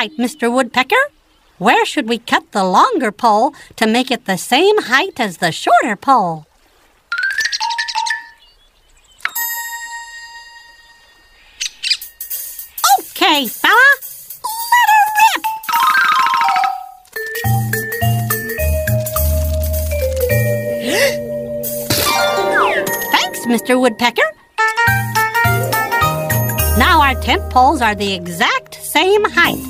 right, Mr. Woodpecker. Where should we cut the longer pole to make it the same height as the shorter pole? Okay, fella. Let her rip! Thanks, Mr. Woodpecker. Now our tent poles are the exact same height.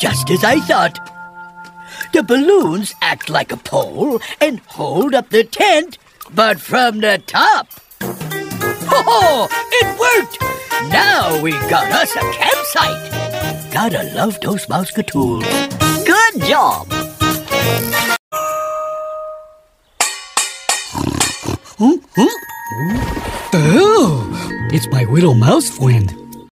Just as I thought. The balloons act like a pole and hold up the tent, but from the top. Oh, it worked! Now we got us a campsite. Gotta love those Mouseketools. Good job! Oh, it's my little mouse friend.